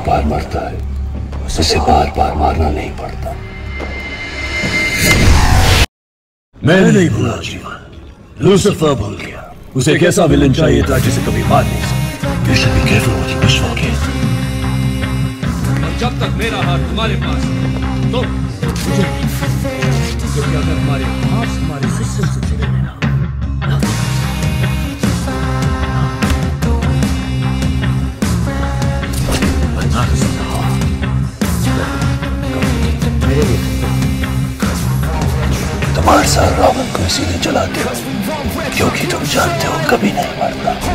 एक बार मरता है। उसे बार बार मारना नहीं पड़ता। मैं नहीं भूला, जीवन। लूसिफर भूल गया। उसे कैसा विलन चाहिए था जिसे कभी मार नहीं सकता। जब तक मेरा हाथ तुम्हारे पास तो मुझे क्योंकि अगर हमारे हमारे तुम्हारे साल रावण को इसीलिए जलाते हो क्योंकि तुम जानते हो कभी नहीं मरता